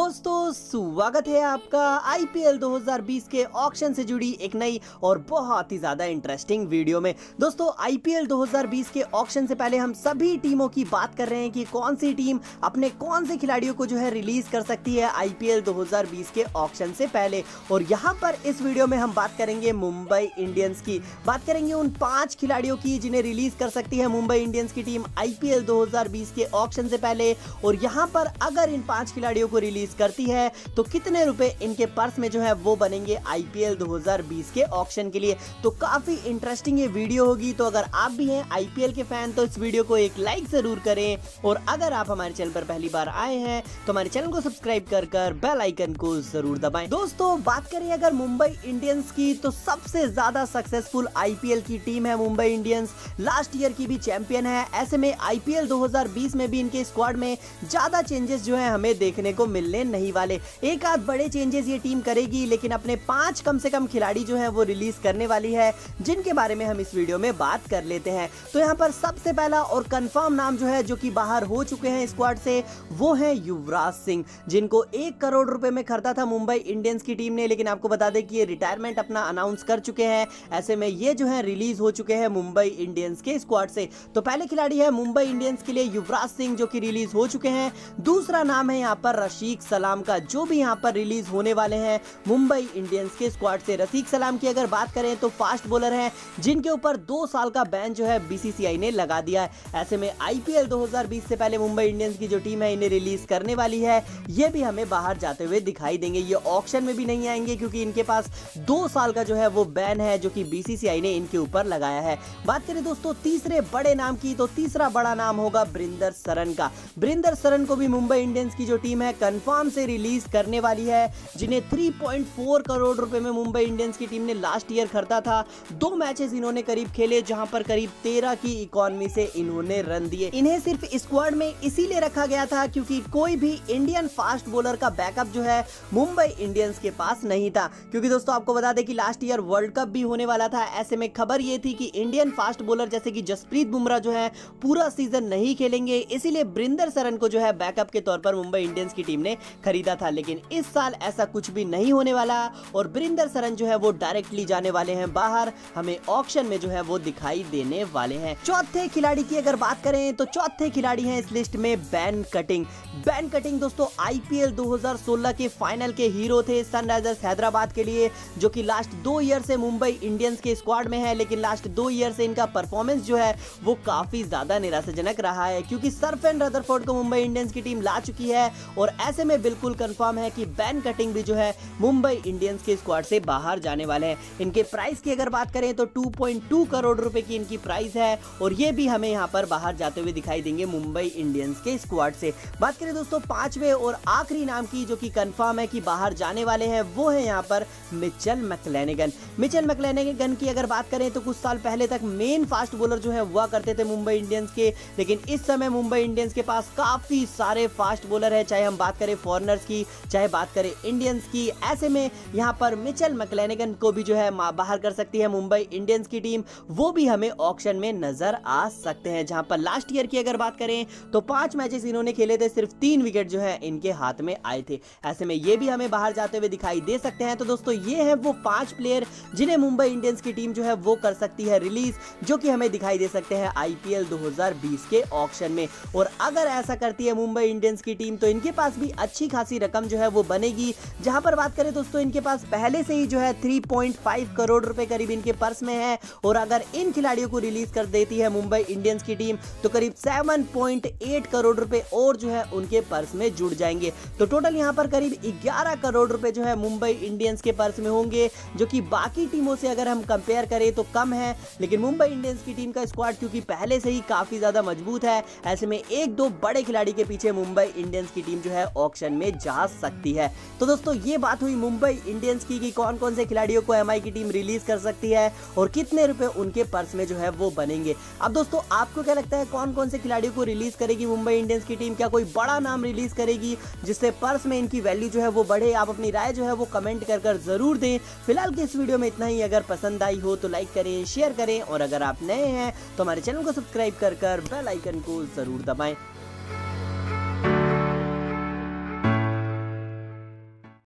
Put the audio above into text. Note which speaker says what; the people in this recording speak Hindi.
Speaker 1: dos दोस्तों स्वागत है आपका आईपीएल 2020 के ऑक्शन से जुड़ी एक नई और बहुत ही ज़्यादा इंटरेस्टिंग वीडियो में। दोस्तों आईपीएल 2020 के ऑक्शन से पहले हम सभी टीमों की बात कर रहे हैं कि कौन सी टीम अपने कौन से खिलाड़ियों को जो है रिलीज़ कर सकती है आईपीएल 2020 के ऑक्शन से पहले। और यहाँ पर इस वीडियो में हम बात करेंगे मुंबई इंडियंस की। बात करेंगे उन पाँच खिलाड़ियों की जिन्हें रिलीज़ कर सकती है मुंबई इंडियंस की टीम आईपीएल 2020 के ऑक्शन से पहले। और यहाँ पर अगर इन पाँच खिलाड़ियों को रिलीज़ करती है तो कितने रुपए इनके पर्स में जो है वो बनेंगे आईपीएल 2020 के ऑक्शन के लिए? तो काफ़ी इंटरेस्टिंग ये वीडियो होगी। तो अगर आप भी हैं आईपीएल के फ़ैन तो इस वीडियो को एक लाइक ज़रूर करें। और अगर आप हमारे चैनल पर पहली बार आए हैं तो हमारे चैनल को सब्सक्राइब कर कर बेल आइकन को ज़रूर दबाएँ। दोस्तों, बात करें अगर मुंबई इंडियंस की तो सबसे ज़्यादा सक्सेसफुल आईपीएल की टीम है मुंबई इंडियंस लास्ट ईयर की भी चैंपियन है। ऐसे में आईपीएल 2020 में भी इनके स्क्वाड में ज़्यादा चेंजेस जो है हमें देखने को मिलने नहीं वाले। एक आध बड़े चेंजेस ये टीम करेगी, लेकिन अपने पाँच कम से कम खिलाड़ी जो है वो रिलीज़ करने वाली है, जिनके बारे में हम इस वीडियो में बात कर लेते हैं। तो यहाँ पर सबसे पहला और कंफर्म नाम जो है, जो कि बाहर हो चुके हैं स्क्वाड से, वो है युवराज सिंह, जिनको एक करोड़ रुपए में खरीदा था मुंबई इंडियंस की टीम ने, लेकिन आपको बता दें कि ये रिटायरमेंट अपना अनाउंस कर चुके हैं। ऐसे में ये जो है रिलीज़ हो चुके हैं मुंबई इंडियंस के स्क्वाड से। तो पहले खिलाड़ी है मुंबई इंडियंस के लिए युवराज सिंह, जो कि रिलीज़ हो चुके हैं। दूसरा नाम है यहाँ पर रशीक सलाम का जो भी यहाँ पर रिलीज़ होने वाले हैं, मुंबई इंडियंस के स्क्वाड से। रसीक सलाम की अगर बात करें तो फास्ट बॉलर हैं, जिनके ऊपर दो साल का बैन जो है बीसीसीआई ने लगा दिया है। ऐसे में आईपीएल 2020 से पहले मुंबई इंडियंस की जो टीम है, इन्हें रिलीज़ करने वाली है। ये भी हमें बाहर जाते हुए दिखाई देंगे। ये ऑप्शन में भी नहीं आएँगे, क्योंकि इनके पास दो साल का जो है वो बैन है, जो कि बीसीसीआई ने इनके ऊपर लगाया है। बात करें दोस्तों, तीसरे बड़े नाम की तो तीसरा बड़ा नाम होगा ब्रिंदर सरन का। ब्रिंदर सरन को भी मुंबई इंडियंस की जो टीम है कंफर्म से रिलीज़ करने वाली है, जिन्हें 3.4 करोड़ रुपए में मुंबई इंडियंस की टीम ने लास्ट ईयर खरीदा था। दो मैचेस इन्होंने करीब खेले, जहाँ पर करीब 13 की इकोनॉमी से इन्होंने रन दिए। इन्हें सिर्फ़ स्क्वाड में इसीलिए रखा गया था क्योंकि कोई भी इंडियन फास्ट बॉलर का बैकअप जो है, मुंबई इंडियंस के पास नहीं था। क्योंकि दोस्तों, आपको बता दें कि लास्ट ईयर वर्ल्ड कप भी होने वाला था। ऐसे में खबर ये थी कि इंडियन फास्ट बॉलर जैसे कि जसप्रीत बुमराह जो है, पूरा सीज़न नहीं खेलेंगे। इसीलिए ब्रिंदर सरन को जो है बैकअप के तौर पर मुंबई इंडियंस की टीम ने खरीदा था, लेकिन इस साल ऐसा कुछ भी नहीं होने वाला और ब्रिंदर सरन जो है वो डायरेक्टली जाने वाले हैं बाहर। हमें ऑक्शन में जो है वो दिखाई देने वाले हैं। चौथे खिलाड़ी की अगर बात करें तो चौथे खिलाड़ी हैं इस लिस्ट में बैन कटिंग बैन कटिंग दोस्तों आईपीएल 2016 के फाइनल के हीरो थे सनराइजर्स हैदराबाद के लिए, जो कि लास्ट दो ईयर से मुंबई इंडियंस के स्क्वाड में है, लेकिन लास्ट दो ईयर से इनका परफॉर्मेंस जो है वो काफ़ी ज़्यादा निराशाजनक रहा है, क्योंकि सरफेन रदरफोर्ड को मुंबई इंडियंस की टीम ला चुकी है और ऐसे में बिल्कुल कंफर्म है कि बैन कटिंग भी जो है मुंबई इंडियंस के स्क्वाड से बाहर जाने वाले हैं। इनके प्राइस की अगर बात करें तो 2.2 करोड़ रुपए की इनकी प्राइस है और ये भी हमें यहाँ पर बाहर जाते हुए दिखाई देंगे मुंबई इंडियंस के स्क्वाड से। बात करें दोस्तों पांचवे और आखिरी नाम की जो कि कंफर्म है कि बाहर जाने वाले हैं, वो है यहाँ पर मिचल मैकलेनेगन मिचल मैकलेनेगन की अगर बात करें तो कुछ साल पहले तक मेन फास्ट बॉलर जो है, हुआ करते थे मुंबई इंडियंस के। लेकिन इस समय मुंबई इंडियंस के पास काफ़ी सारे फास्ट बॉलर है, चाहे हम बात करें फॉरनर्स की, चाहे बात करें इंडियंस की, ऐसे में यहाँ पर मिचल मैकलेनेगन को भी जो है बाहर कर सकती है मुंबई इंडियंस की टीम। वो भी हमें ऑक्शन में नज़र आ सकते हैं, जहाँ पर लास्ट ईयर की अगर बात करें तो पाँच मैचेस इन्होंने खेले थे, सिर्फ़ तीन विकेट जो है इनके हाथ में आए थे। ऐसे में ये भी हमें बाहर जाते हुए दिखाई दे सकते हैं। तो दोस्तों, ये है वो पाँच प्लेयर जिन्हें मुंबई इंडियंस की टीम जो है वो कर सकती है रिलीज़ जो कि हमें दिखाई दे सकते हैं आईपीएल 2020 के ऑक्शन में। और अगर ऐसा करती है मुंबई इंडियंस की टीम तो इनके पास भी अच्छी खासी रकम जो है वो बनेगी। जहाँ पर बात करें दोस्तों, इनके पास पहले से ही जो है 3.5 करोड़ रुपए करीब इनके पर्स में है और अगर इन खिलाड़ियों को रिलीज़ कर देती है मुंबई इंडियंस की टीम तो करीब 7.8 करोड़ रुपए और जो है उनके पर्स में जुड़ जाएँगे। तो टोटल यहाँ पर करीब 11 करोड़ रुपए जो है मुंबई इंडियंस के पर्स में होंगे, जो कि बाकी टीमों से अगर हम कंपेयर करें तो कम है, लेकिन मुंबई इंडियंस की टीम का स्क्वाड क्योंकि पहले से ही काफ़ी ज़्यादा मज़बूत है। ऐसे में एक दो बड़े खिलाड़ी के पीछे मुंबई इंडियंस की टीम जो है ऑक्शन में जा सकती है। तो दोस्तों, ये बात हुई मुंबई इंडियंस की कि कौन कौन से खिलाड़ियों को एमआई की टीम रिलीज़ कर सकती है और कितने रुपए उनके पर्स में जो है वो बनेंगे। अब दोस्तों, आपको क्या लगता है कौन कौन से खिलाड़ियों को रिलीज़ करेगी मुंबई इंडियंस की टीम? क्या कोई बड़ा नाम रिलीज़ करेगी जिससे पर्स में इनकी वैल्यू जो है वो बढ़े? आप अपनी राय जो है वो कमेंट कर कर ज़रूर दें। फ़िलहाल की इस वीडियो में इतना ही। अगर पसंद आई हो तो लाइक करें, शेयर करें और अगर आप नए हैं तो हमारे चैनल को सब्सक्राइब कर कर बेल आइकन को ज़रूर दबाएँ।